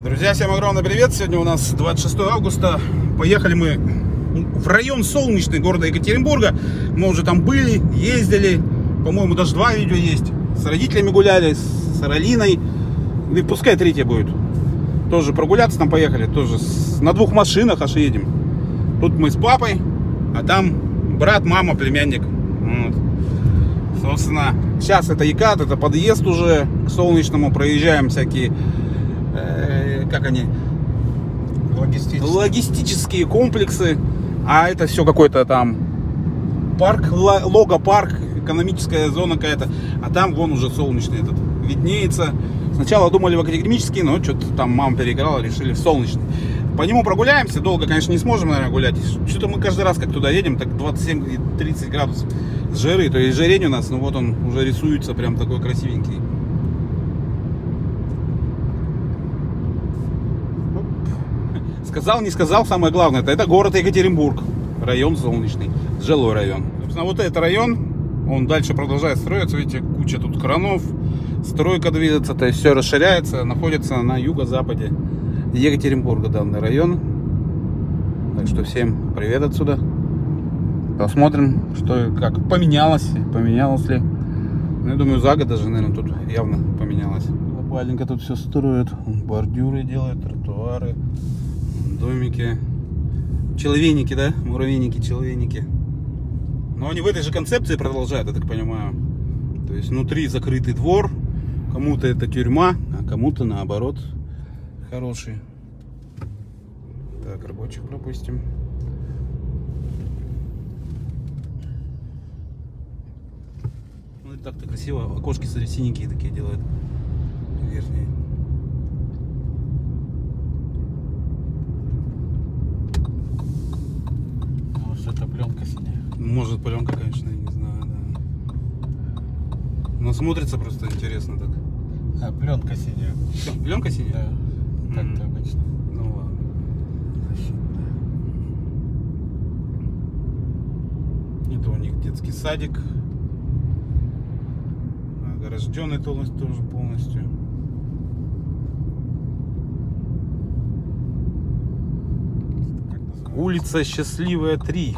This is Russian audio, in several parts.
Друзья, всем огромный привет! Сегодня у нас 26 августа. Поехали мы в район Солнечный города Екатеринбурга. Мы уже там были, ездили. По-моему, даже два видео есть. С родителями гуляли, с Аралиной. И пускай третье будет. Тоже прогуляться там поехали. Тоже с- на двух машинах аж едем. Тут мы с папой, а там брат, мама, племянник. Вот. Собственно, сейчас это Екат, это подъезд уже к Солнечному. Проезжаем всякие э, как они, Логистически. логистические комплексы, а это все какой-то там парк, ло- лого-парк, экономическая зона какая-то, а там вон уже солнечный этот виднеется. Сначала думали в академический, но что-то там мама переиграла, решили в солнечный. По нему прогуляемся, долго, конечно, не сможем, наверное, гулять. Что-то мы каждый раз, как туда едем, так 27-30 градусов жиры, то есть жарень у нас, ну вот он уже рисуется прям такой красивенький. Сказал, не сказал, самое главное, это, это город Екатеринбург, район Солнечный, жилой район. Собственно, вот этот район, он дальше продолжает строиться, видите, куча тут кранов, стройка движется, то есть все расширяется, находится на юго-западе Екатеринбурга данный район. Так что всем привет отсюда. Посмотрим, что как поменялось, поменялось ли. Ну, я думаю, за год даже, наверное, тут явно поменялось. Глобальненько тут все строят, бордюры делают, тротуары, домики. Человейники, да? Муравейники, человейники. Но они в этой же концепции продолжают, я так понимаю. То есть внутри закрытый двор, кому-то это тюрьма, а кому-то наоборот хороший. Так, рабочих пропустим. Ну и так-то красиво. Окошки, смотри, синенькие такие делают. Верхние. Может, это пленка синяя. Может, пленка, конечно, я не знаю, да. Но смотрится просто интересно так. А, пленка синяя. Пленка синяя? Да. Так-то М. обычно. Ну ладно. Это у них детский садик. Огражденный полностью, тоже полностью. Улица Счастливая 3.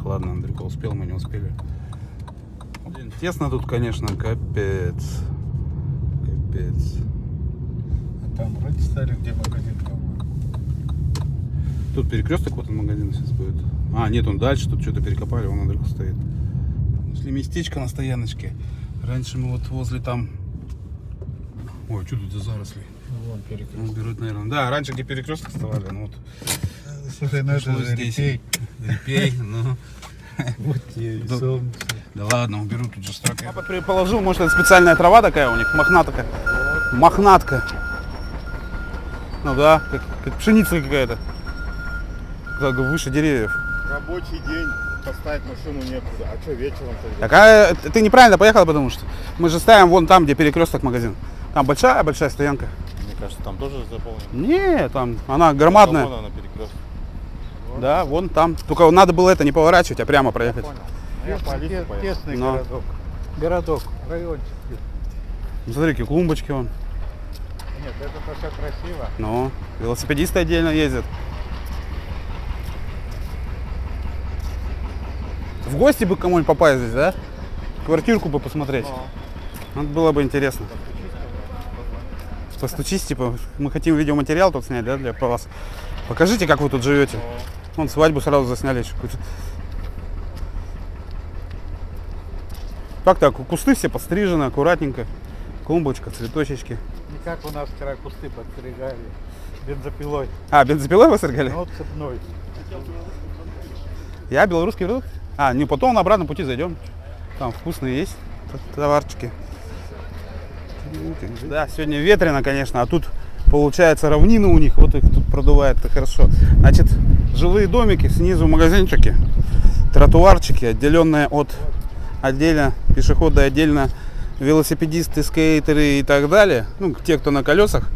Эх, ладно, Андрюха успел, мы не успели. Блин, тесно тут, конечно, капец. Капец. А там вроде стали, где магазин. Тут перекресток, вот он магазин сейчас будет. А, нет, он дальше, тут что-то перекопали, вон Андрюха стоит. Нашли местечко на стояночке. Раньше мы вот возле там... Ой, что тут за заросли? Ну, Вон Ну, перекресток. берут, наверное. Да, раньше где перекресток вставали, ну вот. Слушай, ну это здесь. репей. Репей, ну. Вот тебе и Да. солнце. Да ладно, уберу тут же строки. Папа предположил, может это специальная трава такая у них, мохнатка. Мохнатка. Ну да, как, как пшеница какая-то. Как выше деревьев. Рабочий день, поставить машину некуда. А что вечером тогда? Так, а э, ты неправильно поехал, потому что мы же ставим вон там, где перекресток магазин. Там большая-большая стоянка. Мне кажется, там тоже заполнено. Не, там она громадная. Вон она перекрестке. Да, вон там. Только надо было это не поворачивать, а прямо проехать. Я Тесный, полицию те- поехал. тесный Но. городок. Городок, райончик. Ну, Смотри, какие клумбочки вон. Нет, это все красиво. Ну, велосипедисты отдельно ездят. В гости бы кому-нибудь попасть здесь, да? Квартирку бы посмотреть. Вот было бы интересно. Постучись, типа, мы хотим видеоматериал тут снять, да, для вас. Покажите, как вы тут живете. Вон свадьбу сразу засняли. Как так, кусты все подстрижены, аккуратненько. Клумбочка, цветочечки. Не как у нас вчера кусты подстригали бензопилой. А, бензопилой вы стригали? Ну, цепной. Я белорусский продукт? А, не потом на обратном пути зайдем. Там вкусные есть товарчики. Да, сегодня ветрено, конечно, а тут получается равнина у них, вот их тут продувает, это хорошо. Значит, жилые домики, снизу магазинчики, тротуарчики, отделенные от отдельно пешеходы, отдельно велосипедисты, скейтеры и так далее. Ну, те, кто на колесах.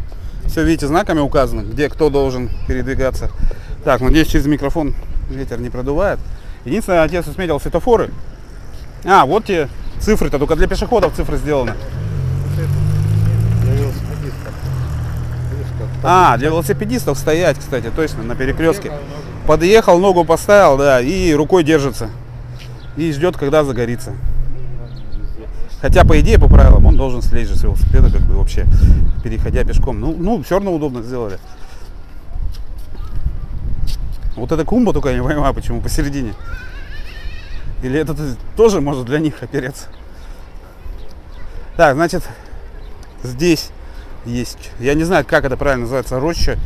Все, видите, знаками указано, где кто должен передвигаться. Так, надеюсь, через микрофон ветер не продувает. Единственное, отец усметил светофоры. А, вот те цифры-то, только для пешеходов цифры сделаны. Для велосипедистов. Видишь, как А, для велосипедистов стоять, кстати, точно, на перекрестке. Подъехал, ногу. Поставил, да, и рукой держится. И ждет, когда загорится. Хотя, по идее, по правилам, он должен слезть же с велосипеда, как бы вообще, переходя пешком. Ну, ну все равно удобно сделали. Вот эта клумба только я не понимаю, почему посередине. Или это тоже может для них опереться. Так, значит, здесь есть, я не знаю, как это правильно называется, роща.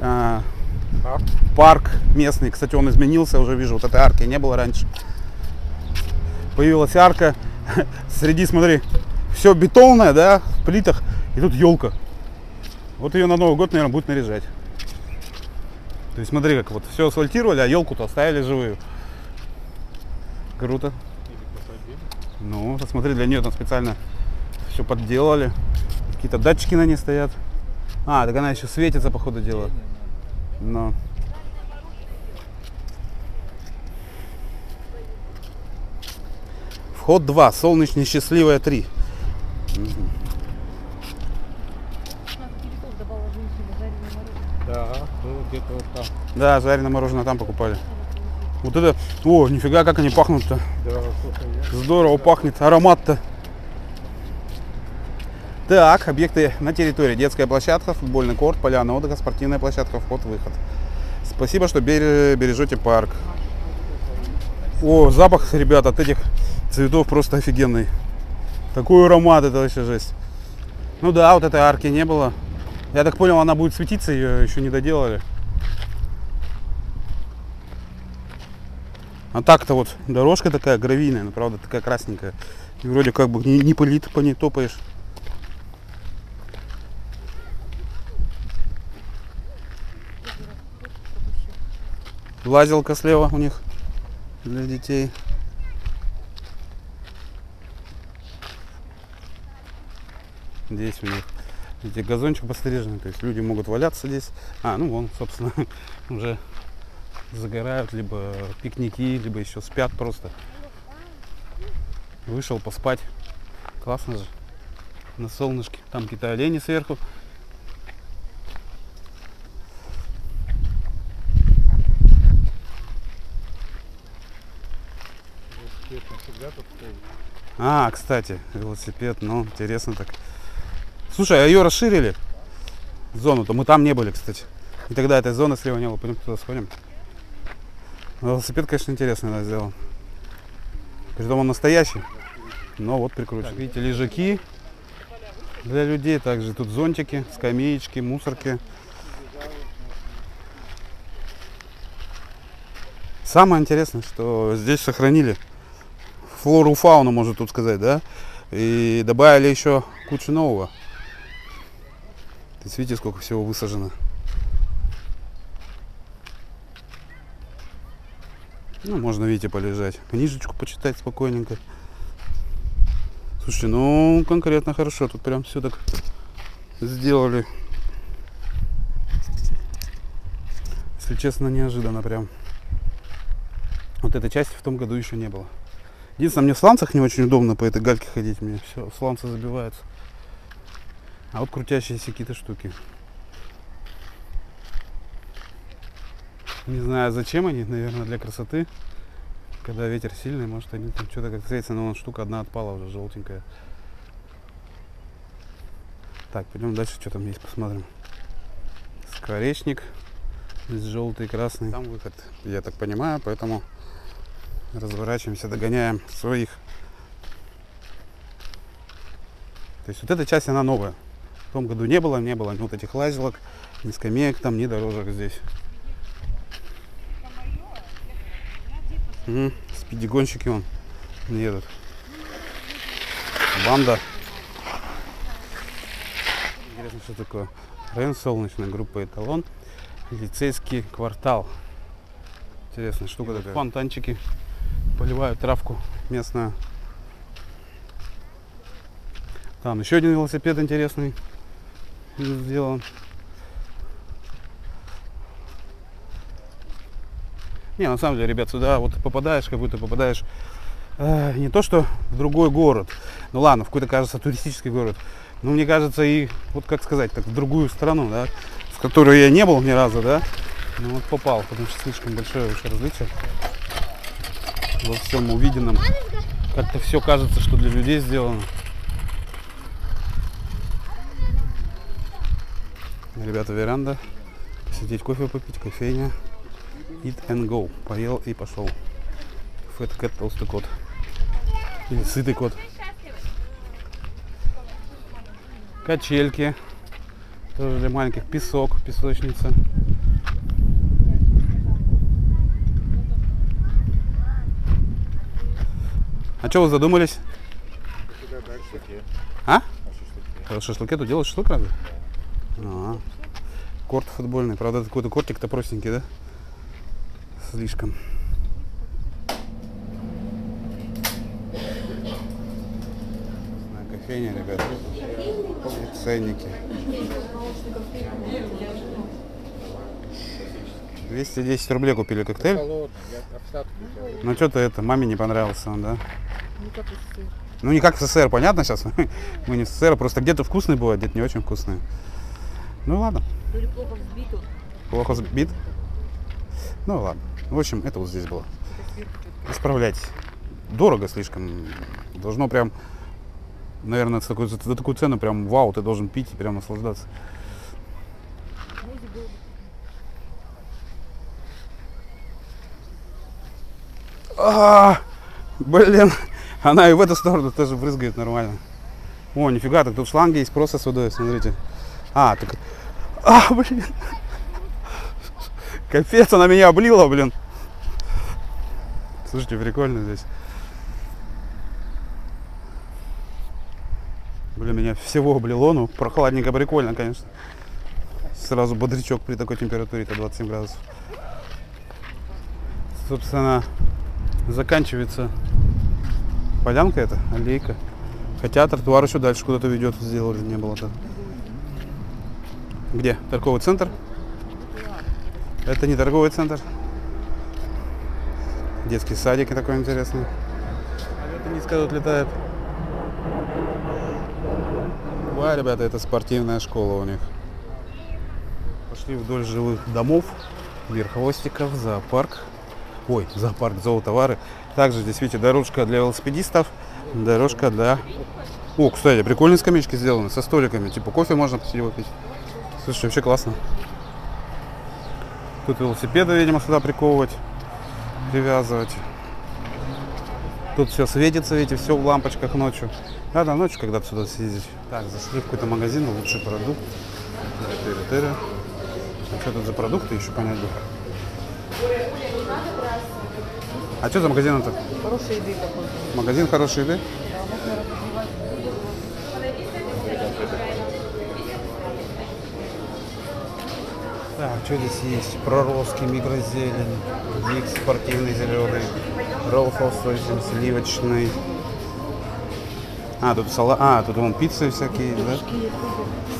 а, Парк. парк местный. Кстати, он изменился, уже вижу, вот этой арки не было раньше. Появилась арка. Среди, смотри, все бетонное, да, в плитах. И тут елка. Вот ее на Новый год, наверное, будет наряжать. То есть смотри, как вот все асфальтировали, а елку-то оставили живую. Круто. Ну, посмотри, для нее там специально все подделали. Какие-то датчики на ней стоят. А, так она еще светится, по ходу дела. Но. Вход 2, солнечный счастливая 3. У нас перекол до балла жареное мороженое. Да, где-то вот там. Да, жареное мороженое там покупали. Вот это, о, нифига, как они пахнут-то. Да, Здорово пахнет, аромат-то. Так, объекты на территории. Детская площадка, футбольный корт, поляна отдыха, спортивная площадка, вход-выход. Спасибо, что бере- бережете парк. О, запах, ребят, от этих цветов просто офигенный. Такой аромат, это вообще жесть. Ну да, вот этой арки не было. Я так понял, она будет светиться, ее еще не доделали. А так-то вот дорожка такая гравийная, но правда такая красненькая. И вроде как бы не, не пылит, по ней топаешь. Лазилка слева у них для детей. Здесь у них эти газончик пострижены, то есть люди могут валяться здесь. А, ну вон, собственно, уже загорают, либо пикники, либо еще спят просто. Вышел поспать. Классно же. На солнышке. Там какие-то олени сверху. велосипед всегда тут стоит. А, кстати, велосипед, ну, интересно так. Слушай, а ее расширили? Зону-то. Мы там не были, кстати. И тогда этой зоны слева не было. Пойдем туда сходим. Велосипед, конечно, интересный да, сделан. Притом он настоящий. Но вот прикручен. Видите, лежаки для людей. Также тут зонтики, скамеечки, мусорки. Самое интересное, что здесь сохранили флору, фауну, можно тут сказать, да? И добавили еще кучу нового. То видите, сколько всего высажено. Ну, можно, видите, полежать. Книжечку почитать спокойненько. Слушайте, ну, конкретно хорошо. Тут прям все так сделали. Если честно, неожиданно прям. Вот этой части в том году еще не было. Единственное, мне в сланцах не очень удобно по этой гальке ходить. Мне все, сланцы забиваются. А вот крутящиеся какие-то штуки. Не знаю, зачем они, наверное, для красоты. Когда ветер сильный, может они там что-то как светится, но вон штука одна отпала уже желтенькая. Так, пойдем дальше, что там есть, посмотрим. Скворечник. Здесь желтый, красный. Там выход, я так понимаю, поэтому разворачиваемся, догоняем своих. То есть вот эта часть, она новая. В том году не было, не было ни вот этих лазилок, ни скамеек там, ни дорожек здесь. М, Спидигонщики вон едут. Банда. Интересно, что такое. Район солнечная группа эталон. Лицейский квартал. Интересная штука такая. Фонтанчики поливают травку местную. Там еще один велосипед интересный сделан. Не, на самом деле, ребят, сюда вот попадаешь, как будто попадаешь э, не то что в другой город, ну ладно, в какой-то, кажется, туристический город, но мне кажется и, вот как сказать, так в другую страну, да, которую я не был ни разу, да? Ну вот попал, потому что слишком большое вообще различие во всем увиденном. Как-то все кажется, что для людей сделано. Ребята, веранда. Посидеть кофе попить, кофейня. Eat and go. Поел и пошел. Фэт кэт, толстый кот. Или сытый кот. Качельки. Тоже для маленьких. Песок, песочница. А что вы задумались? А? А шашлыки тут делают шашлык разве? А, корт футбольный. Правда, какой-то кортик-то простенький, да? Слишком. На кофейне, ребят. И ценники. 210 рублей купили коктейль. Ну что-то это, маме не понравился он, да? Ну как СССР. Ну не как в СССР, понятно сейчас? Мы не в СССР, просто где-то вкусный бывает, где-то не очень вкусный. Ну ладно, То ли плохо взбит он. плохо сбит. Ну ладно. В общем, это вот здесь было. Исправляйтесь. Дорого слишком. Должно прям, наверное, за такую, за такую цену прям вау, ты должен пить и прям наслаждаться. А, блин, она и в эту сторону тоже брызгает нормально. О, нифига, так тут шланги есть просто с водой, смотрите. А, так... А, блин. Капец, она меня облила, блин. Слушайте, прикольно здесь. Блин, меня всего облило, ну, прохладненько, прикольно, конечно. Сразу бодрячок при такой температуре, это 27 градусов. Собственно, заканчивается полянка это, аллейка. Хотя тротуар еще дальше куда-то ведет, сделали, не было то. Где? Торговый центр? Это не торговый центр. Детский садик такой интересный. А это низко тут летает. Ва, ребята, это спортивная школа у них. Пошли вдоль жилых домов, верховостиков, зоопарк. Ой, зоопарк, зоотовары. Также здесь, видите, дорожка для велосипедистов, дорожка для... О, кстати, прикольные скамеечки сделаны, со столиками. Типа кофе можно посидеть выпить. Слушай, вообще классно. Тут велосипеды, видимо, сюда приковывать, привязывать. Тут все светится, видите, все в лампочках ночью. Надо ночью когда-то сюда съездить. Так, зашли в какой-то магазин, лучший продукт. Тыры-тыры. А что тут за продукты еще понять бы? А что за магазин это? Хорошей еды какой-то. Магазин хорошей еды? Так, что здесь есть? Проростки, микрозелень, микс спортивный зеленый, ролл толстой, сливочный. А, тут салат, а, тут вон пиццы всякие, да?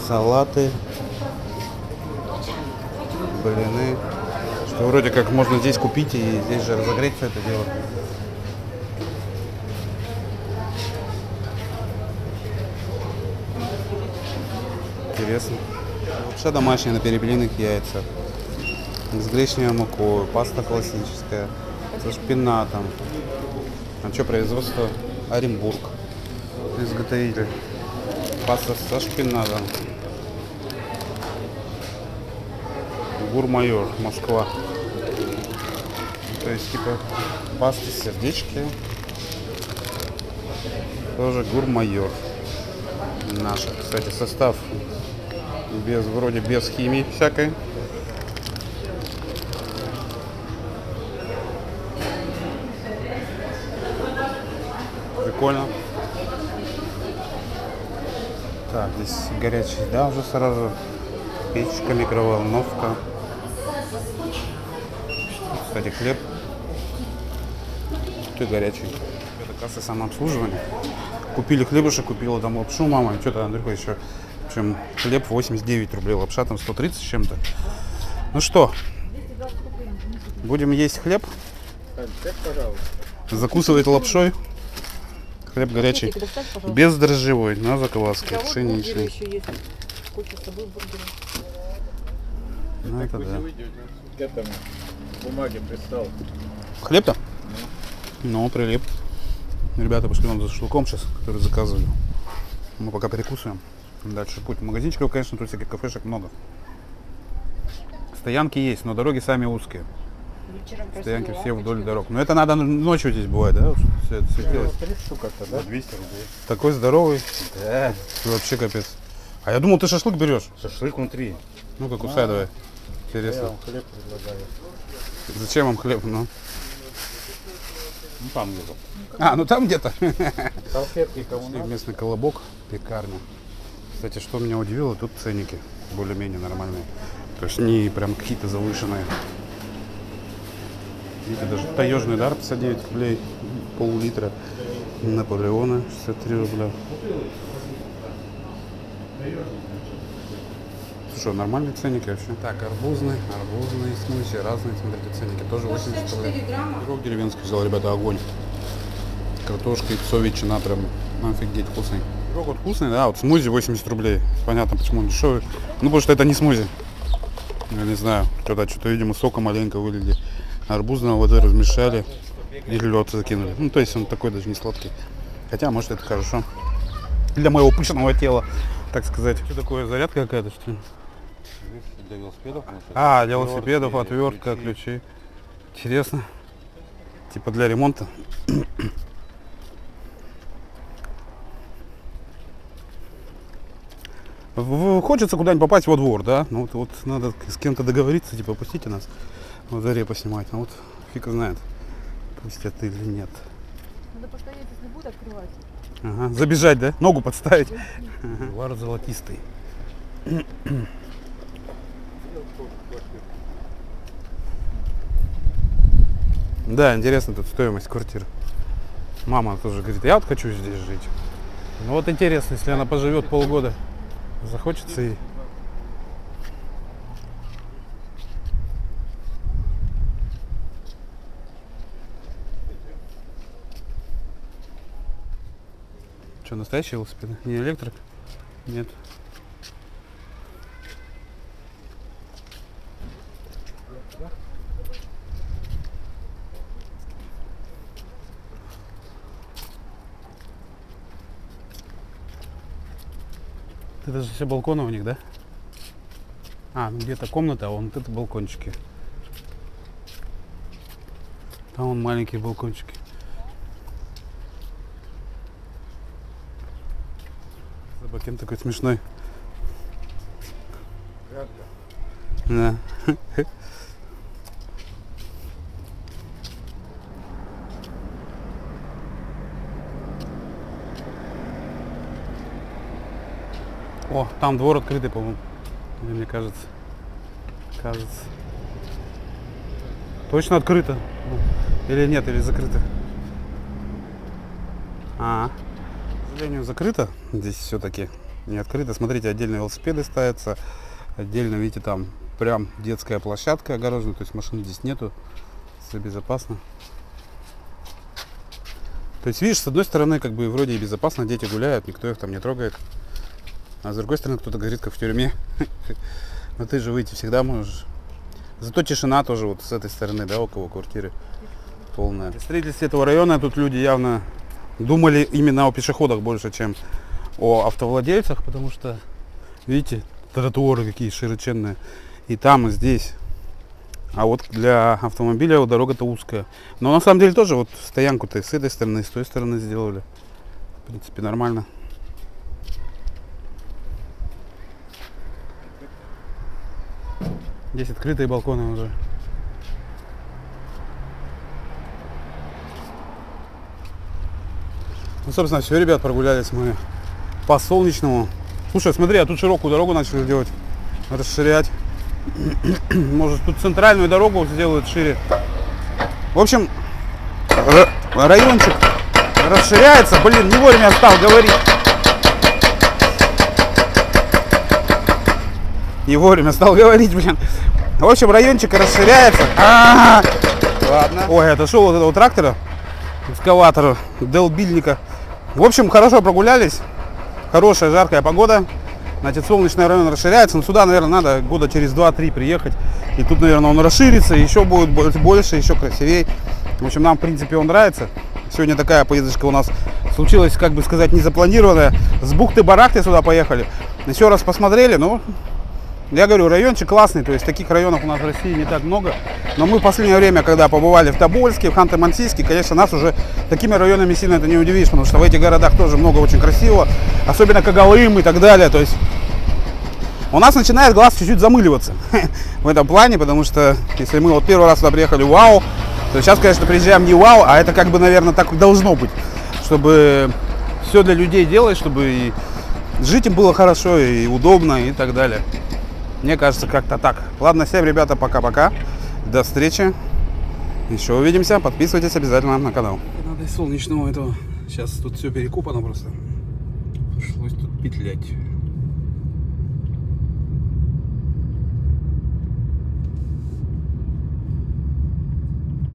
Салаты, блины. Что вроде как можно здесь купить и здесь же разогреть все это дело. Интересно. Лапша домашняя на перепелиных яйцах. С гречневой мукой, паста классическая, со шпинатом. А что производство? Оренбург. Изготовитель. Паста со шпинатом. Гурмайор, Москва. То есть типа пасты сердечки. Тоже гурмайор. Наш, кстати, состав без вроде без химии всякой. Прикольно. Так, здесь горячий, да, уже сразу. Печка, микроволновка. Кстати, хлеб. Ты горячий. Это касса самообслуживания. Купили хлебушек, купила там лапшу мама. И что-то Андрюха еще. В общем, хлеб 89 рублей, лапша там 130 с чем-то. Ну что, будем есть хлеб, закусывать лапшой. Хлеб горячий, пожалуйста. бездрожжевой, на закваске, пшеничный. Ну, это да. К этому бумаге пристал. Хлеб-то? Ну, прилип. Ребята пошли нам за шашлыком сейчас, который заказывали. Мы пока перекусываем. Дальше путь. Магазинчиков, конечно, тут всяких кафешек много. Стоянки есть, но дороги сами узкие. Вечером Стоянки все вдоль дорог. Но это надо ночью здесь бывает, да? Все это светилось. Три штука-то, да? 200 рублей. Такой здоровый. Да. Вообще капец. А я думал, ты шашлык берешь. Шашлык внутри. Ну-ка, кусай давай. Я Интересно. вам хлеб предлагаю. Зачем вам хлеб? Ну. Ну там где-то. А, ну там где-то. Салфетки кому надо? местный колобок, пекарня. Кстати, что меня удивило, тут ценники более-менее нормальные. То есть не прям какие-то завышенные. Видите, даже таежный дар 59 рублей, пол-литра. Наполеона 63 рубля. Слушай, нормальные ценники вообще. Так, арбузные, арбузные смузи, разные, смотрите, ценники. Тоже 80 рублей. Пирог деревенский взял, ребята, огонь. Картошка, яйцо, ветчина, прям ну, офигеть вкусный. Пирог вот вкусный, да, вот смузи 80 рублей. Понятно, почему он дешевый. Ну, потому что это не смузи. Я не знаю, когда что-то, видимо, сока маленько вылили. Арбузного воды размешали и лед закинули. Ну, то есть он такой даже не сладкий. Хотя, может, это хорошо. Для моего пышного тела, так сказать. Что такое, зарядка какая-то, что ли? Для велосипедов? А, для велосипедов, отвертка, ключи. Интересно. Типа для ремонта. В- в- Хочется куда-нибудь попасть во двор, да? Ну вот, вот надо с кем-то договориться, типа пустите нас во дворе поснимать. А вот фиг знает, пустят или нет. Надо постоять, если будет открывать. Ага, забежать, да? Ногу подставить. Вар золотистый. Да, интересно тут стоимость квартиры. Мама тоже говорит, я вот хочу здесь жить. Ну вот интересно, если она поживет полгода, захочется ей. Что, настоящий велосипед? Не электрик? Нет. Это же все балконы у них, да? А, ну где-то комната, а вон это балкончики. Там вон маленькие балкончики. Собакен такой смешной. Да. О, там двор открытый, по-моему. Мне кажется. Кажется. Точно открыто? Ну, Или нет, или закрыто? А, к сожалению, закрыто. Здесь все-таки не открыто. Смотрите, отдельно велосипеды ставятся. Отдельно, видите, там прям детская площадка огорожена. То есть машин здесь нету. Все безопасно. То есть, видишь, с одной стороны, как бы вроде и безопасно, дети гуляют, никто их там не трогает. А с другой стороны, кто-то говорит, как в тюрьме. Но ты же выйти всегда можешь. Зато тишина тоже вот с этой стороны, да, около квартиры полная. При строительстве этого района тут люди явно думали именно о пешеходах больше, чем о автовладельцах, потому что, видите, тротуары какие широченные. И там, и здесь. А вот для автомобиля вот дорога-то узкая. Но на самом деле тоже вот стоянку-то с этой стороны, и с той стороны сделали. В принципе, нормально. Здесь открытые балконы уже. Ну, собственно, все, ребят, прогулялись мы по солнечному. Слушай, смотри, а тут широкую дорогу начали делать, расширять. Может, тут центральную дорогу сделают шире. В общем, ра- райончик расширяется. Блин, не вовремя стал говорить. Не вовремя стал говорить, блин. В общем, райончик расширяется. А, Ладно. Ой, это шел вот этого трактора, экскаватора, долбильника. В общем, хорошо прогулялись. Хорошая жаркая погода. Значит, солнечный район расширяется, но сюда, наверное, надо года через 2-3 приехать. И тут, наверное, он расширится, еще будет бо- больше, еще красивее. В общем, нам, в принципе, он нравится. Сегодня такая поездочка у нас случилась, как бы сказать, незапланированная. С бухты-барахты сюда поехали. Еще раз посмотрели, ну, я говорю, райончик классный, то есть таких районов у нас в России не так много. Но мы в последнее время, когда побывали в Тобольске, в Ханты-Мансийске, конечно, нас уже такими районами сильно это не удивишь, потому что в этих городах тоже много очень красивого, особенно Когалым и так далее. То есть у нас начинает глаз чуть-чуть замыливаться в этом плане, потому что если мы вот первый раз сюда приехали, вау, то сейчас, конечно, приезжаем не вау, а это как бы, наверное, так должно быть, чтобы все для людей делать, чтобы и жить им было хорошо и удобно и так далее. Мне кажется, как-то так. Ладно, всем, ребята, пока-пока. До встречи. Еще увидимся. Подписывайтесь обязательно на канал. Надо солнечного этого. Сейчас тут все перекопано просто. Пришлось тут петлять.